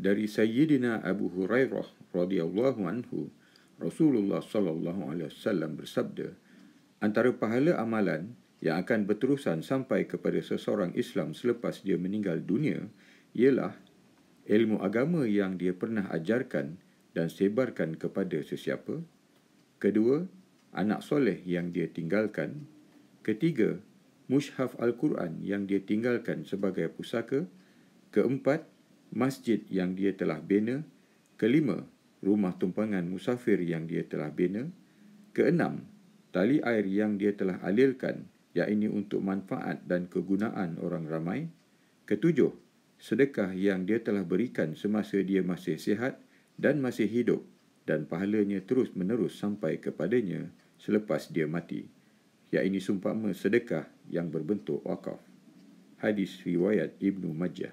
dari Sayyidina Abu Hurairah radhiyallahu anhu Rasulullah sallallahu alaihi wasallam bersabda antara pahala amalan yang akan berterusan sampai kepada seseorang Islam selepas dia meninggal dunia ialah ilmu agama yang dia pernah ajarkan dan sebarkan kepada sesiapa kedua anak soleh yang dia tinggalkan ketiga mushaf al-Quran yang dia tinggalkan sebagai pusaka keempat masjid yang dia telah bina. Kelima, rumah tumpangan musafir yang dia telah bina. Keenam, tali air yang dia telah alirkan iaitu untuk manfaat dan kegunaan orang ramai. Ketujuh, sedekah yang dia telah berikan semasa dia masih sihat dan masih hidup dan pahalanya terus menerus sampai kepadanya selepas dia mati. Iaitu sumpama sedekah yang berbentuk wakaf. Hadis riwayat Ibnu Majah.